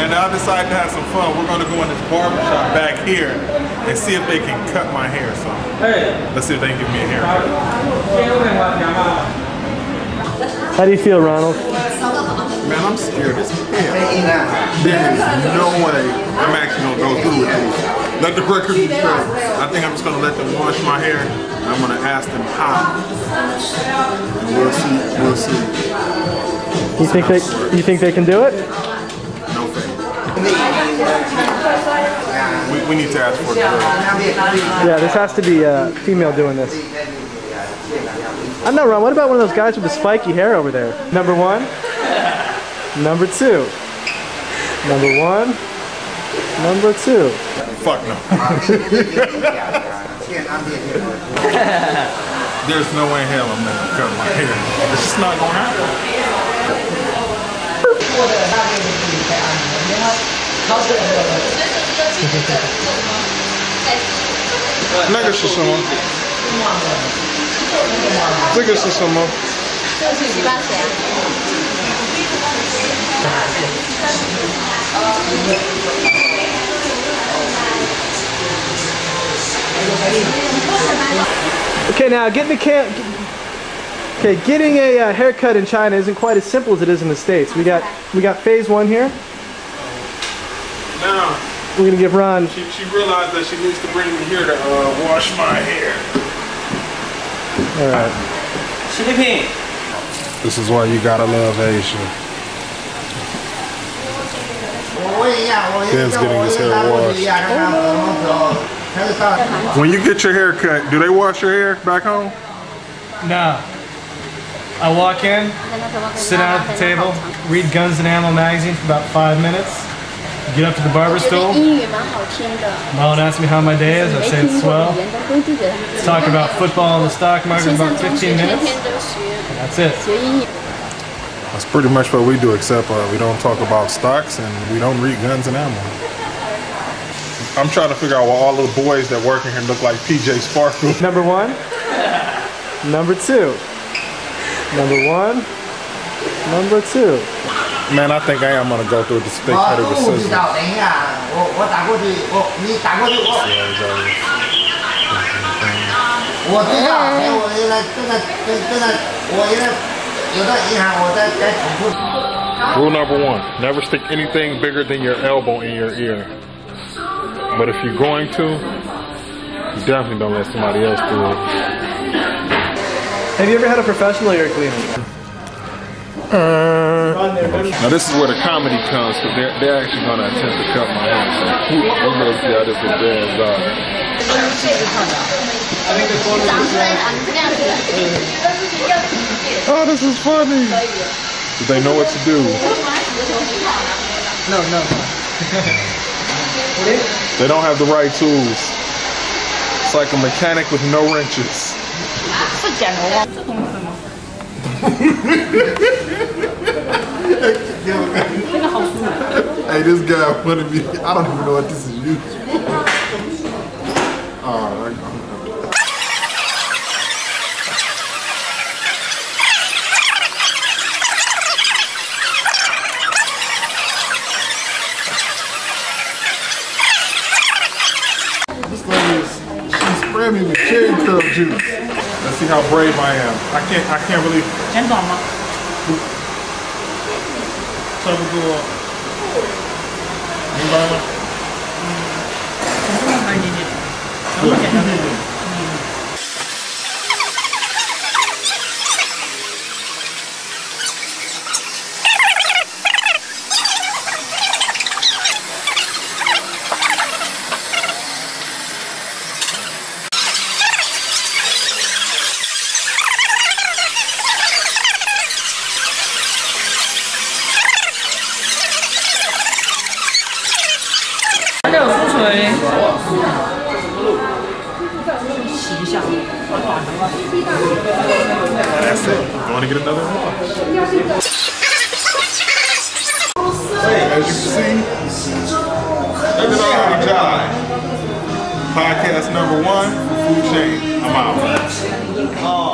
And I decided to have some fun. We're gonna go in this barber shop back here and see if they can cut my hair. So let's see if they can give me a haircut. How do you feel, Ronald? Man, I'm scared as hell. There is no way I'm actually gonna go through with this. Let the record be straight. I think I'm just gonna let them wash my hair. I'm gonna ask them how. And we'll see. We'll see. You think they you think they can do it? We, we need to ask for girl. Yeah, this has to be a female doing this. I'm not wrong. What about one of those guys with the spiky hair over there? Number one. Number two. Number one. Number two. Fuck no. There's no way in hell I'm gonna cut my hair. It's just not gonna happen. 那个是什么？这个是什么？这是洗发水啊。 Okay, now getting the can. Okay, getting a uh, haircut in China isn't quite as simple as it is in the states. We got we got phase one here. Now We're gonna give Ron. She, she realized that she needs to bring me here to uh, wash my hair. All right. Shipping. This is why you gotta love Asia. Ben's getting his hair washed. When you get your hair cut, do they wash your hair back home? No. I walk in, sit down at the table, read Guns and Ammo magazine for about five minutes, get up to the barber stool. Malin asked me how my day is. I say it's swell. Let's talk about football and the stock market in about 15 minutes. And that's it. That's pretty much what we do, except uh, we don't talk about stocks and we don't read guns and ammo. I'm trying to figure out why all the boys that work in here look like PJ Sparkle. Number one. Number two. Number one. Number two. Man, I think I am gonna go through the stick 我 cutter with 不知 scissors. 道，等一下，我我打过去，我你打过去，我 Yeah, exactly. 我知道，哎，我原来真的真真的，我原来有的银行我在在储户。 Rule number one: never stick anything bigger than your elbow in your ear. But if you're going to, you definitely don't let somebody else do it. Have you ever had a professional ear cleaner? now this is where the comedy comes, because they're, they're actually going to attempt to cut my hair. So who, who knows the other for Oh, this is funny. Do they know what to do? No, no. they don't have the right tools. It's like a mechanic with no wrenches. like this guy wanted me. I don't even know what this is used for. oh, is she's me with Jheri curl juice. Let's see how brave I am. I can't I can't believe it. So we go 嗯，简单吗？嗯，简单还是你你，简单的。这里。 它这个浮水洗一下，短短的吧。 That's it. Going to get another one. As you can see, that did already jive. Podcast number one, Food Chain. I'm out.